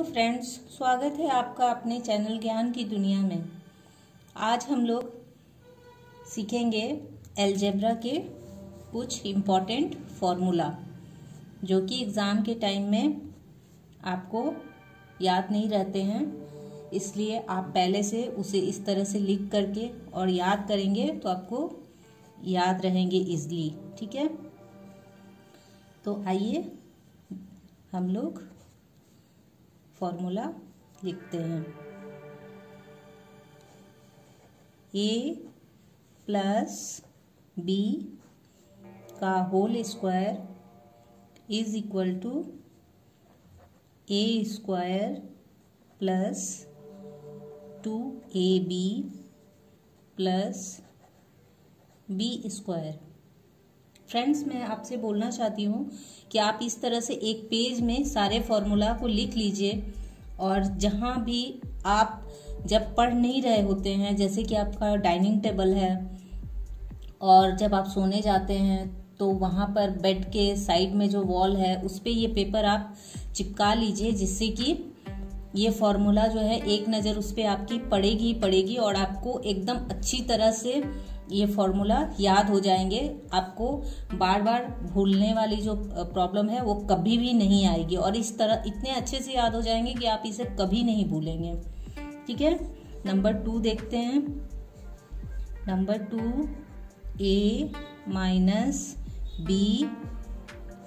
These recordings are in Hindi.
हेलो फ्रेंड्स, स्वागत है आपका अपने चैनल ज्ञान की दुनिया में। आज हम लोग सीखेंगे एलजेब्रा के कुछ इंपॉर्टेंट फॉर्मूला जो कि एग्ज़ाम के टाइम में आपको याद नहीं रहते हैं, इसलिए आप पहले से उसे इस तरह से लिख करके और याद करेंगे तो आपको याद रहेंगे इजली ठीक है? तो आइए हम लोग फॉर्मूला लिखते हैं। ए प्लस बी का whole square is equal to A square plus two A B plus B square friends मैं आपसे बोलना चाहती हूँ कि आप इस तरह से एक पेज में सारे फॉर्मूला को लिख लीजिए और जहाँ भी आप जब पढ़ नहीं रहे होते हैं, जैसे कि आपका डाइनिंग टेबल है और जब आप सोने जाते हैं तो वहाँ पर बेड के साइड में जो वॉल है, उस पर ये पेपर आप चिपका लीजिए जिससे कि ये फॉर्मूला जो है, एक नज़र उस पर आपकी पड़ेगी पड़ेगी और आपको एकदम अच्छी तरह से ये फॉर्मूला याद हो जाएँगे। आपको बार बार भूलने वाली जो प्रॉब्लम है, वो कभी भी नहीं आएगी। और इस तरह, इतने अच्छे से याद हो जाएँगे कि आप इसे कभी नहीं भूलेंगे। ठीक है? नंबर टू देखते हैं। Number two A minus B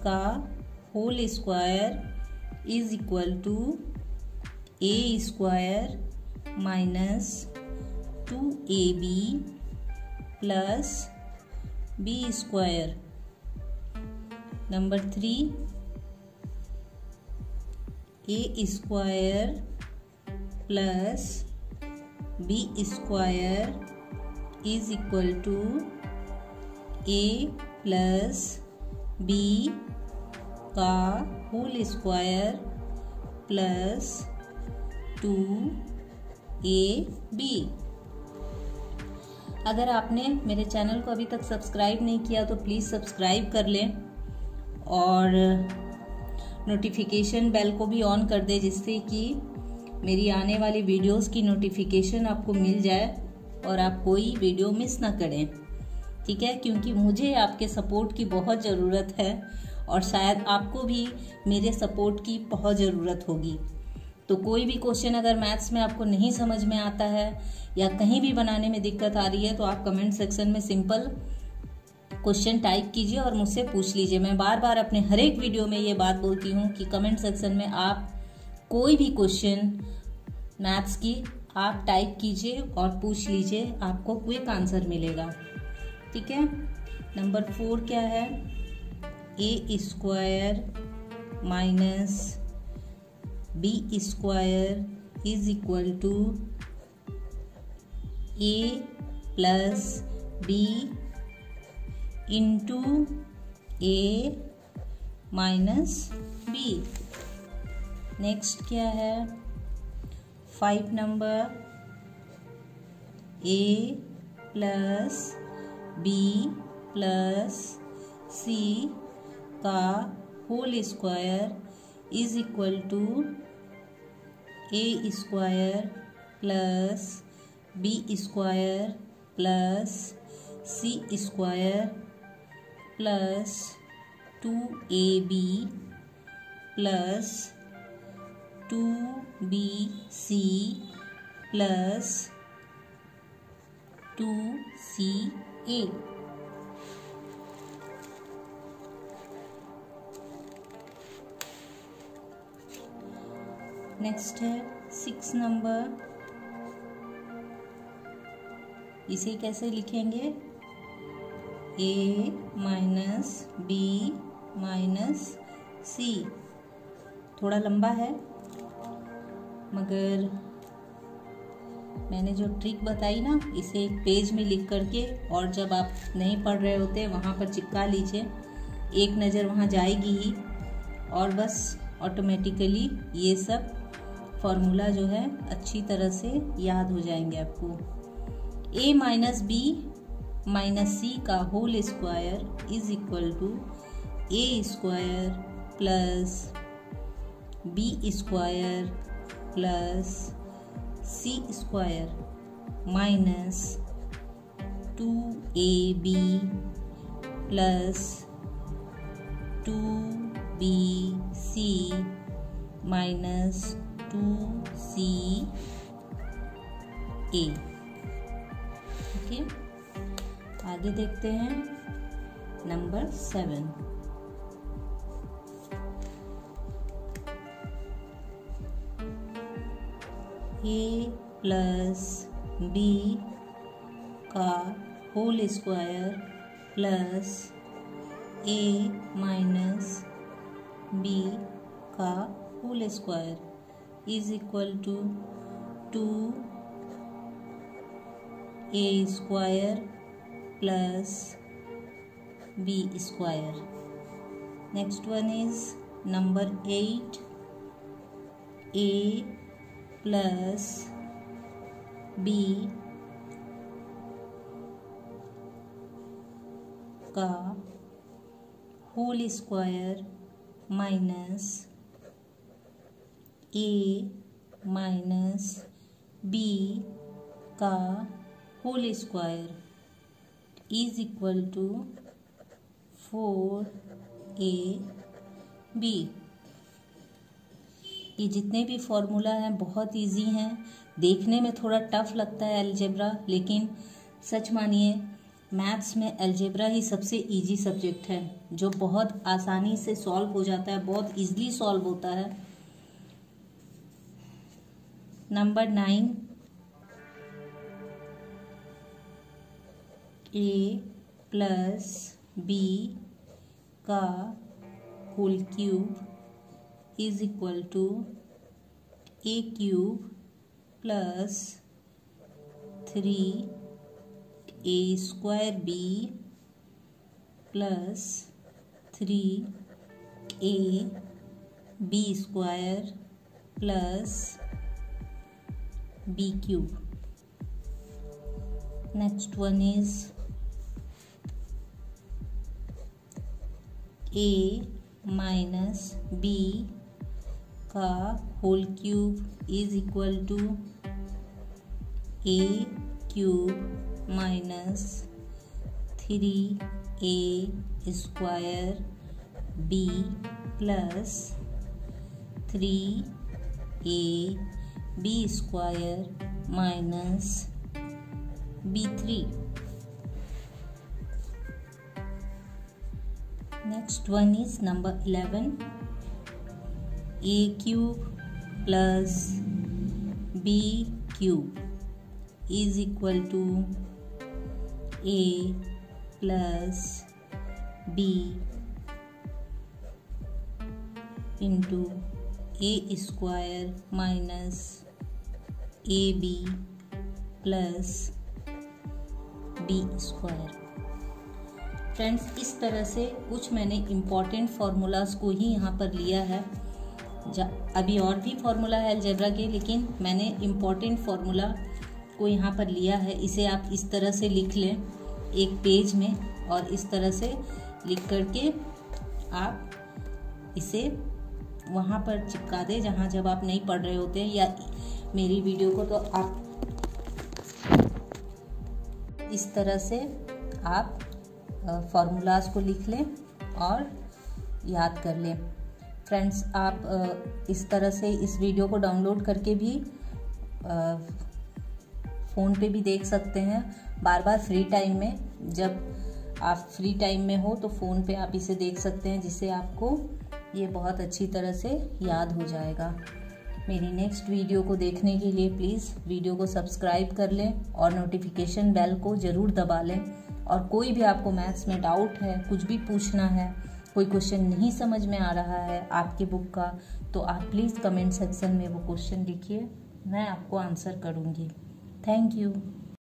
का whole square is equal to A square minus two A B plus B square number three A square plus B square is equal to A plus B का whole square plus two A B अगर आपने मेरे चैनल को अभी तक सब्सक्राइब नहीं किया तो प्लीज़ सब्सक्राइब कर लें और नोटिफिकेशन बेल को भी ऑन कर दें जिससे कि मेरी आने वाली वीडियोस की नोटिफिकेशन आपको मिल जाए और आप कोई वीडियो मिस ना करें। ठीक है? क्योंकि मुझे आपके सपोर्ट की बहुत ज़रूरत है और शायद आपको भी मेरे सपोर्ट की बहुत ज़रूरत होगी। तो कोई भी क्वेश्चन अगर मैथ्स में आपको नहीं समझ में आता है या कहीं भी बनाने में दिक्कत आ रही है तो आप कमेंट सेक्शन में सिंपल क्वेश्चन टाइप कीजिए और मुझसे पूछ लीजिए। मैं बार बार अपने हर एक वीडियो में ये बात बोलती हूँ कि कमेंट सेक्शन में आप कोई भी क्वेश्चन मैथ्स की आप टाइप कीजिए और पूछ लीजिए, आपको क्विक आंसर मिलेगा। ठीक है? नंबर फोर क्या है? A square minus B square is equal to A plus B into A minus B next क्या है? Five number A plus B plus C का whole square is equal to a square plus b square plus c square plus 2ab plus 2bc plus 2ca next है सिक्स नंबर इसे कैसे लिखेंगे? A minus B minus C थोड़ा लंबा है, मगर मैंने जो ट्रिक बताई ना, इसे एक पेज में लिख करके, और जब आप नहीं पढ़ रहे होते, वहाँ पर चिपका लीजिए। एक नज़र वहाँ जाएगी ही, और बस ऑटोमेटिकली ये सब फॉर्मूला जो है, अच्छी तरह से याद हो जाएँगे आपको। A minus B minus C का whole square is equal to A square plus B square plus C square minus two A B plus two B C minus two C A. Okay, आगे देखते हैं number seven. A plus B का whole square plus A minus B का whole square. Is equal to two A square plus B square next one is number eight A plus B का whole square minus A minus B का whole square is equal to four A B. ये जितने भी फॉर्मूला हैं, बहुत इजी हैं। देखने में थोड़ा टफ लगता है एल्जेब्रा लेकिन सच मानिए मैथ्स में एल्जेब्रा ही सबसे इजी सब्जेक्ट है, जो बहुत आसानी से सॉल्व हो जाता है, बहुत इजीली सॉल्व होता है। Number nine, A plus B का whole cube is equal to A cube plus three A square B plus three A B square plus B cube next one is A minus B का whole cube is equal to A cube minus three A square B plus three A b square minus b3 next one is number 11 a cube plus b cube is equal to a plus b into a square minus ab plus B square friends इस तरह से कुछ मैंने इंपॉर्टेंट फार्मूलाज को ही यहाँ पर लिया है। अभी और भी फार्मूला है अलजेब्रा के, लेकिन मैंने इंपॉर्टेंट फार्मूला को यहाँ पर लिया है। इसे आप इस तरह से लिख लें एक पेज में और इस तरह से लिख करके आप इसे वहाँ पर चिपका दें जहाँ जब आप नहीं पढ़ रहे होते हैं या मेरी वीडियो को तो आप इस तरह से आप फार्मूलाज को लिख लें और याद कर लें। फ्रेंड्स आप इस तरह से इस वीडियो को डाउनलोड करके भी फ़ोन पे भी देख सकते हैं। बार बार फ्री टाइम में, जब आप फ्री टाइम में हो तो फ़ोन पे आप इसे देख सकते हैं, जिससे आपको ये बहुत अच्छी तरह से याद हो जाएगा। मेरी नेक्स्ट वीडियो को देखने के लिए प्लीज़ वीडियो को सब्सक्राइब कर लें और नोटिफिकेशन बेल को ज़रूर दबा लें। और कोई भी आपको मैथ्स में डाउट है, कुछ भी पूछना है, कोई क्वेश्चन नहीं समझ में आ रहा है आपकी बुक का तो आप प्लीज़ कमेंट सेक्शन में वो क्वेश्चन लिखिए, मैं आपको आंसर करूँगी। Thank you